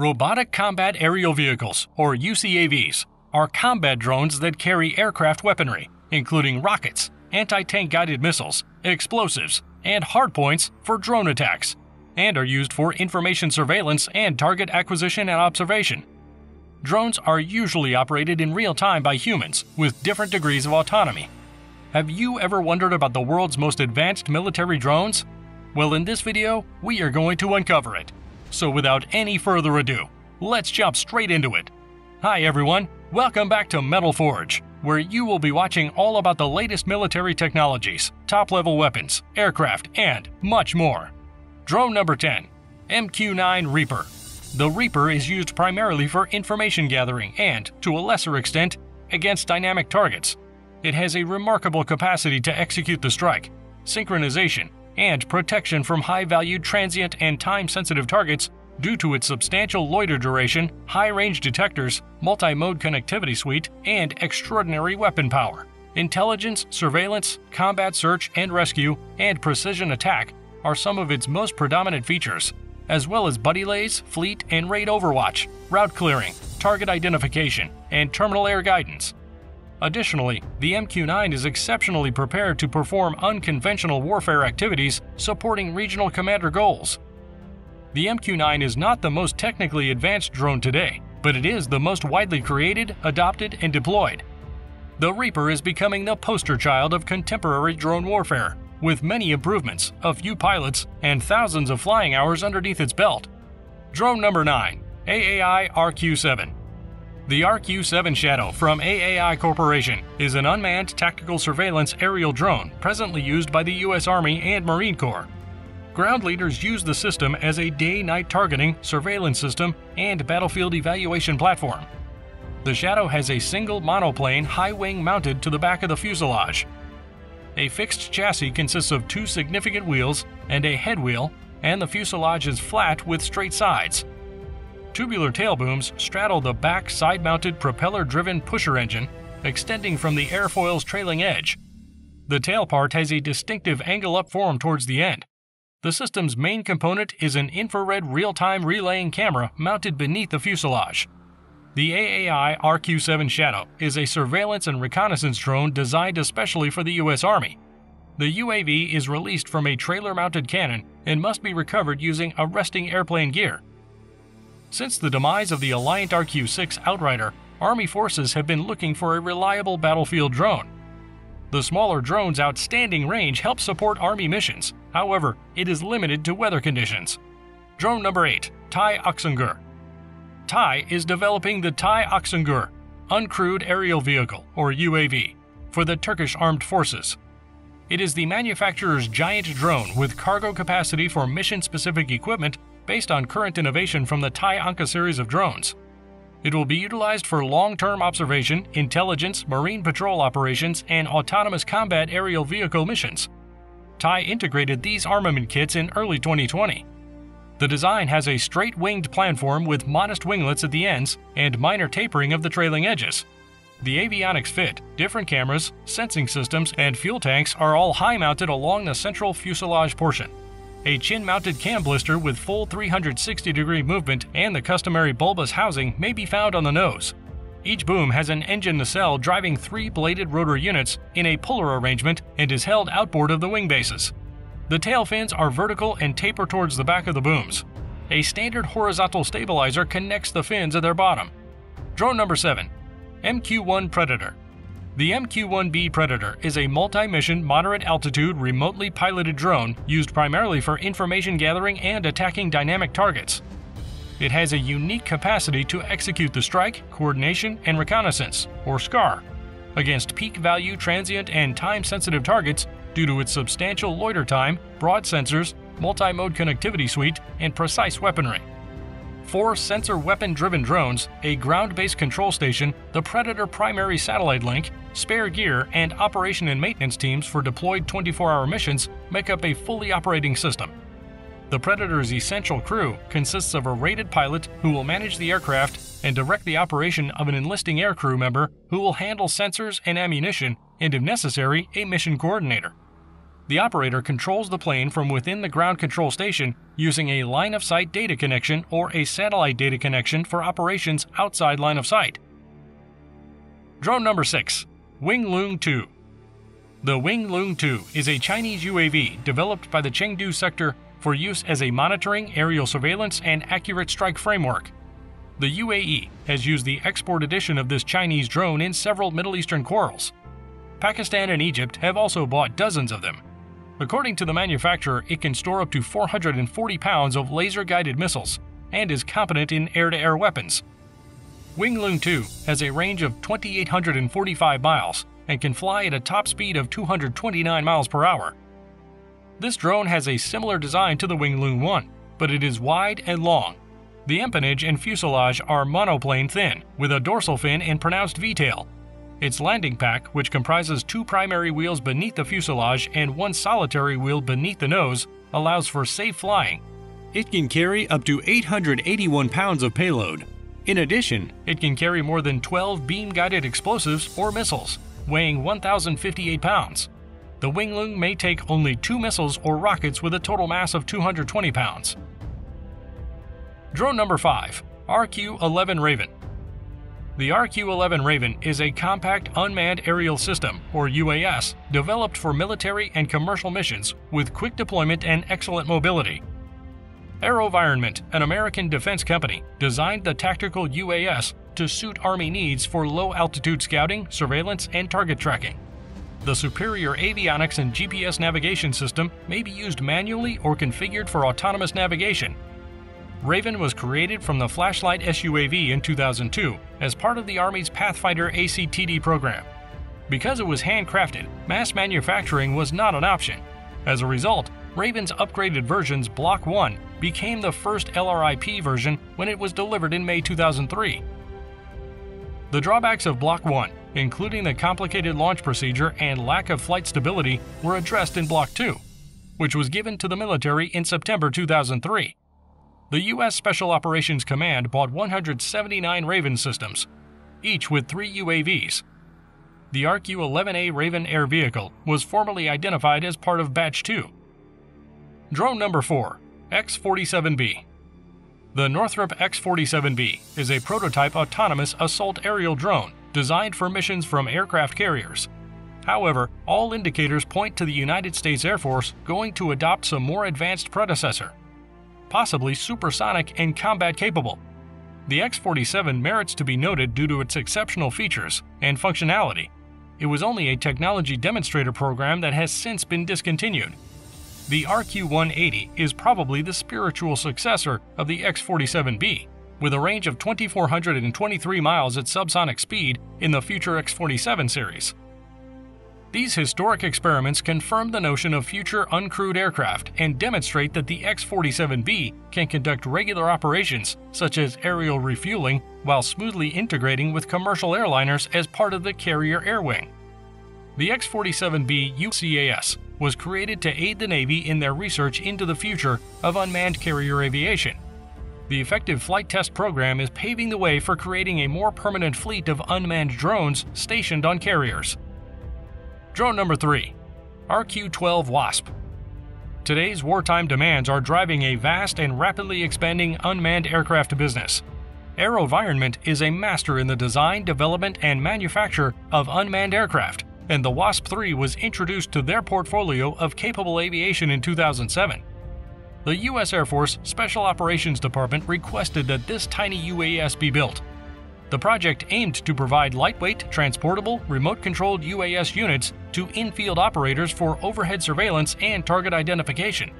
Robotic Combat Aerial Vehicles, or UCAVs, are combat drones that carry aircraft weaponry, including rockets, anti tank guided missiles, explosives, and hardpoints for drone attacks, and are used for information surveillance and target acquisition and observation. Drones are usually operated in real time by humans with different degrees of autonomy. Have you ever wondered about the world's most advanced military drones? Well, in this video, we are going to uncover it. So without any further ado, let's jump straight into it. Hi everyone, welcome back to Metal Forge, where you will be watching all about the latest military technologies, top-level weapons, aircraft, and much more. Drone number 10, MQ-9 Reaper. The Reaper is used primarily for information gathering and, to a lesser extent, against dynamic targets. It has a remarkable capacity to execute the strike, synchronization, and protection from high valued transient and time sensitive targets due to its substantial loiter duration, high range detectors, multi mode connectivity suite, and extraordinary weapon power. Intelligence, surveillance, combat search and rescue, and precision attack are some of its most predominant features, as well as buddy lays, fleet and raid overwatch, route clearing, target identification, and terminal air guidance. Additionally, the MQ-9 is exceptionally prepared to perform unconventional warfare activities supporting regional commander goals. The MQ-9 is not the most technically advanced drone today, but it is the most widely created, adopted, and deployed. The Reaper is becoming the poster child of contemporary drone warfare, with many improvements, a few pilots, and thousands of flying hours underneath its belt. Drone number 9, AAI RQ-7. The RQ-7 Shadow from AAI Corporation is an unmanned tactical surveillance aerial drone presently used by the U.S. Army and Marine Corps. Ground leaders use the system as a day-night targeting, surveillance system, and battlefield evaluation platform. The Shadow has a single monoplane high wing mounted to the back of the fuselage. A fixed chassis consists of two significant wheels and a head wheel, and the fuselage is flat with straight sides, Tubular tail booms straddle the back side mounted propeller driven pusher engine, extending from the airfoil's trailing edge. The tail part has a distinctive angle up form towards the end. The system's main component is an infrared real time relaying camera mounted beneath the fuselage. The AAI RQ 7 Shadow is a surveillance and reconnaissance drone designed especially for the U.S. Army. The UAV is released from a trailer mounted cannon and must be recovered using arresting airplane gear. Since the demise of the Alliant RQ-6 Outrider, Army forces have been looking for a reliable battlefield drone. The smaller drone's outstanding range helps support Army missions, however, it is limited to weather conditions. Drone number 8, TAI Aksungur. TAI is developing the TAI Aksungur, Uncrewed Aerial Vehicle, or UAV, for the Turkish Armed Forces. It is the manufacturer's giant drone with cargo capacity for mission specific equipment based on current innovation from the TAI Anka series of drones. It will be utilized for long term observation, intelligence, marine patrol operations, and autonomous combat aerial vehicle missions. TAI integrated these armament kits in early 2020. The design has a straight winged platform with modest winglets at the ends and minor tapering of the trailing edges. The avionics fit, different cameras, sensing systems, and fuel tanks are all high mounted along the central fuselage portion. A chin-mounted cam blister with full 360-degree movement and the customary bulbous housing may be found on the nose. Each boom has an engine nacelle driving three bladed rotor units in a puller arrangement and is held outboard of the wing bases. The tail fins are vertical and taper towards the back of the booms. A standard horizontal stabilizer connects the fins at their bottom. Drone number 7 MQ-1 Predator the MQ-1B Predator is a multi-mission, moderate-altitude, remotely piloted drone used primarily for information gathering and attacking dynamic targets. It has a unique capacity to execute the strike, coordination, and reconnaissance, or SCAR, against peak value transient and time-sensitive targets due to its substantial loiter time, broad sensors, multi-mode connectivity suite, and precise weaponry four sensor weapon driven drones, a ground based control station, the Predator primary satellite link, spare gear, and operation and maintenance teams for deployed 24 hour missions make up a fully operating system. The Predator's essential crew consists of a rated pilot who will manage the aircraft and direct the operation of an enlisting aircrew member who will handle sensors and ammunition, and if necessary, a mission coordinator. The operator controls the plane from within the ground control station using a line of sight data connection or a satellite data connection for operations outside line of sight. Drone number 6 Wing Loong 2 The Wing Loong 2 is a Chinese UAV developed by the Chengdu sector for use as a monitoring, aerial surveillance, and accurate strike framework. The UAE has used the export edition of this Chinese drone in several Middle Eastern quarrels. Pakistan and Egypt have also bought dozens of them, According to the manufacturer, it can store up to 440 pounds of laser guided missiles and is competent in air to air weapons. Wing Loong 2 has a range of 2,845 miles and can fly at a top speed of 229 miles per hour. This drone has a similar design to the Wing Loong 1, but it is wide and long. The empennage and fuselage are monoplane thin, with a dorsal fin and pronounced V-tail, its landing pack, which comprises two primary wheels beneath the fuselage and one solitary wheel beneath the nose, allows for safe flying. It can carry up to 881 pounds of payload. In addition, it can carry more than 12 beam guided explosives or missiles, weighing 1,058 pounds. The Wing Loong may take only two missiles or rockets with a total mass of 220 pounds. Drone number 5 RQ 11 Raven the RQ-11 Raven is a compact unmanned aerial system, or UAS, developed for military and commercial missions with quick deployment and excellent mobility. AeroVironment, an American defense company, designed the tactical UAS to suit Army needs for low-altitude scouting, surveillance, and target tracking. The superior avionics and GPS navigation system may be used manually or configured for autonomous navigation Raven was created from the Flashlight SUAV in 2002 as part of the Army's Pathfinder ACTD program. Because it was handcrafted, mass manufacturing was not an option. As a result, Raven's upgraded versions Block 1 became the first LRIP version when it was delivered in May 2003. The drawbacks of Block 1, including the complicated launch procedure and lack of flight stability, were addressed in Block 2, which was given to the military in September 2003 the U.S. Special Operations Command bought 179 Raven systems, each with three UAVs. The RQ 11A Raven air vehicle was formally identified as part of Batch 2. Drone number 4 X 47B. The Northrop X 47B is a prototype autonomous assault aerial drone designed for missions from aircraft carriers. However, all indicators point to the United States Air Force going to adopt some more advanced predecessor possibly supersonic and combat capable. The X 47 merits to be noted due to its exceptional features and functionality. It was only a technology demonstrator program that has since been discontinued. The RQ 180 is probably the spiritual successor of the X 47B, with a range of 2,423 miles at subsonic speed in the future X 47 series. These historic experiments confirm the notion of future uncrewed aircraft and demonstrate that the X 47B can conduct regular operations, such as aerial refueling, while smoothly integrating with commercial airliners as part of the carrier air wing. The X 47B UCAS was created to aid the Navy in their research into the future of unmanned carrier aviation. The effective flight test program is paving the way for creating a more permanent fleet of unmanned drones stationed on carriers. Drone number 3 RQ 12 Wasp. Today's wartime demands are driving a vast and rapidly expanding unmanned aircraft business. AeroVironment is a master in the design, development, and manufacture of unmanned aircraft, and the Wasp 3 was introduced to their portfolio of capable aviation in 2007. The U.S. Air Force Special Operations Department requested that this tiny UAS be built, the project aimed to provide lightweight, transportable, remote controlled UAS units to in-field operators for overhead surveillance and target identification.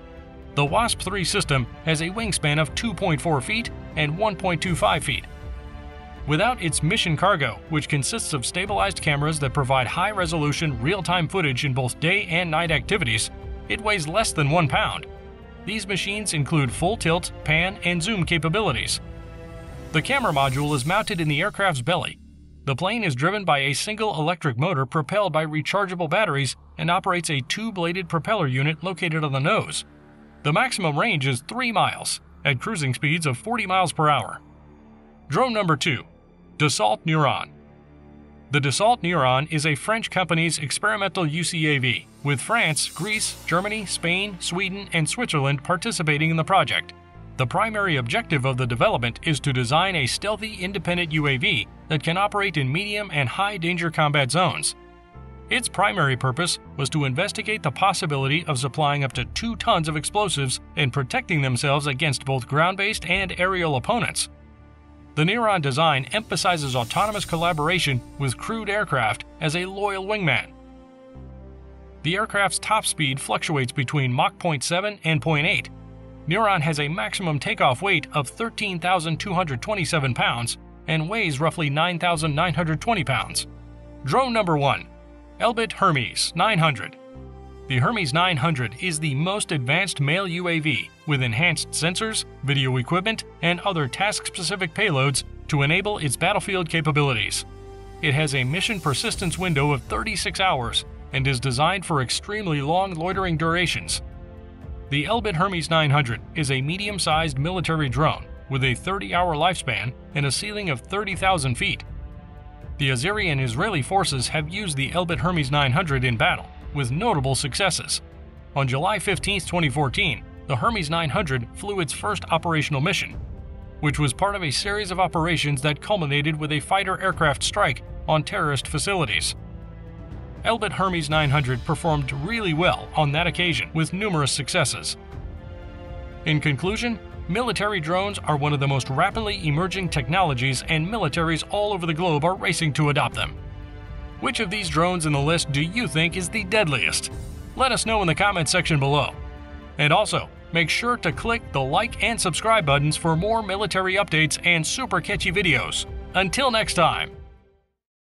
The WASP 3 system has a wingspan of 2.4 feet and 1.25 feet. Without its mission cargo, which consists of stabilized cameras that provide high resolution, real time footage in both day and night activities, it weighs less than one pound. These machines include full tilt, pan, and zoom capabilities, the camera module is mounted in the aircraft's belly. The plane is driven by a single electric motor propelled by rechargeable batteries and operates a two bladed propeller unit located on the nose. The maximum range is 3 miles, at cruising speeds of 40 miles per hour. Drone number 2 Dassault Neuron. The Dassault Neuron is a French company's experimental UCAV, with France, Greece, Germany, Spain, Sweden, and Switzerland participating in the project. The primary objective of the development is to design a stealthy independent UAV that can operate in medium and high danger combat zones. Its primary purpose was to investigate the possibility of supplying up to 2 tons of explosives and protecting themselves against both ground based and aerial opponents. The Neuron design emphasizes autonomous collaboration with crewed aircraft as a loyal wingman. The aircraft's top speed fluctuates between Mach 0.7 and 0.8. Neuron has a maximum takeoff weight of 13,227 pounds and weighs roughly 9,920 pounds. Drone number 1 Elbit Hermes 900 the Hermes 900 is the most advanced male UAV with enhanced sensors, video equipment, and other task specific payloads to enable its battlefield capabilities. It has a mission persistence window of 36 hours and is designed for extremely long loitering durations. The Elbit Hermes 900 is a medium sized military drone with a 30 hour lifespan and a ceiling of 30,000 feet. The Azeri and Israeli forces have used the Elbit Hermes 900 in battle with notable successes. On July 15, 2014, the Hermes 900 flew its first operational mission, which was part of a series of operations that culminated with a fighter aircraft strike on terrorist facilities. Elbit Hermes 900 performed really well on that occasion with numerous successes. In conclusion, military drones are one of the most rapidly emerging technologies, and militaries all over the globe are racing to adopt them. Which of these drones in the list do you think is the deadliest? Let us know in the comment section below. And also, make sure to click the like and subscribe buttons for more military updates and super catchy videos. Until next time!